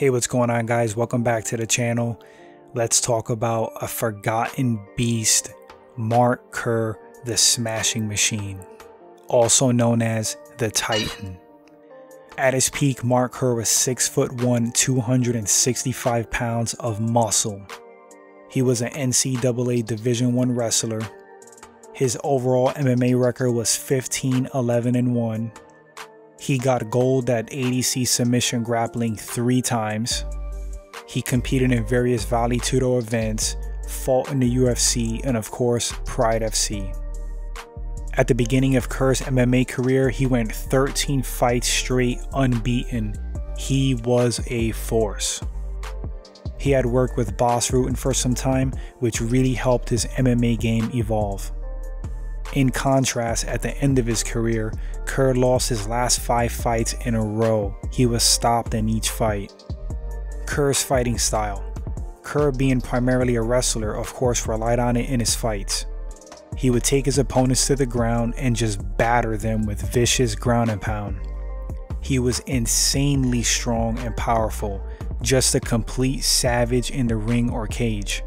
Hey, what's going on, guys? Welcome back to the channel. Let's talk about a forgotten beast, Mark Kerr, the Smashing Machine, also known as the Titan. At his peak, Mark Kerr was 6 foot 1, 265 pounds of muscle. He was an NCAA Division 1 wrestler. His overall MMA record was 15 11 and 1 he got gold at ADC submission grappling three times. He competed in various Vale Tudo events, fought in the UFC, and of course, Pride FC. At the beginning of Kerr's MMA career, he went 13 fights straight unbeaten. He was a force. He had worked with Bas Rutten for some time, which really helped his MMA game evolve. In contrast, at the end of his career, Kerr lost his last five fights in a row. He was stopped in each fight. Kerr's fighting style. Kerr, being primarily a wrestler, of course, relied on it in his fights. He would take his opponents to the ground and just batter them with vicious ground and pound. He was insanely strong and powerful, just a complete savage in the ring or cage.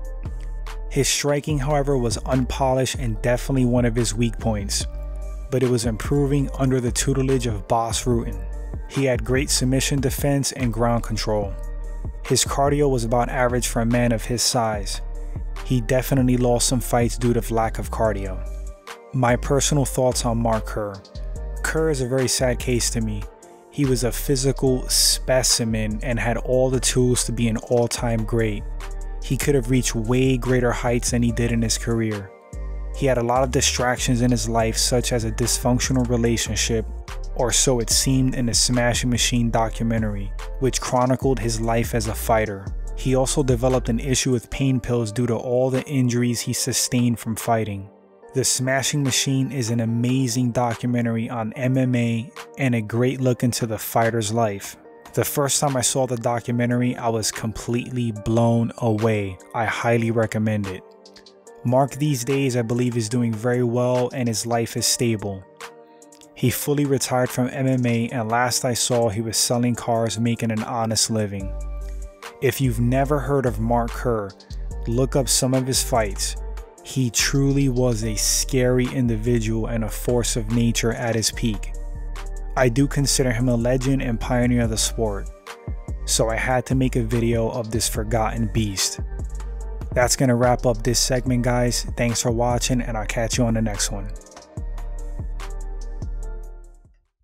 His striking, however, was unpolished and definitely one of his weak points, but it was improving under the tutelage of Bas Rutten. He had great submission defense and ground control. His cardio was about average for a man of his size. He definitely lost some fights due to lack of cardio. My personal thoughts on Mark Kerr. Kerr is a very sad case to me. He was a physical specimen and had all the tools to be an all time great he could have reached way greater heights than he did in his career. He had a lot of distractions in his life, such as a dysfunctional relationship, or so it seemed in the Smashing Machine documentary, which chronicled his life as a fighter. He also developed an issue with pain pills due to all the injuries he sustained from fighting. The Smashing Machine is an amazing documentary on MMA and a great look into the fighter's life. The first time I saw the documentary, I was completely blown away. I highly recommend it. Mark these days, I believe, is doing very well and his life is stable. He fully retired from MMA, and last I saw, he was selling cars, making an honest living. If you've never heard of Mark Kerr, look up some of his fights. He truly was a scary individual and a force of nature at his peak. I do consider him a legend and pioneer of the sport, so I had to make a video of this forgotten beast. That's gonna wrap up this segment guys, thanks for watching and I'll catch you on the next one.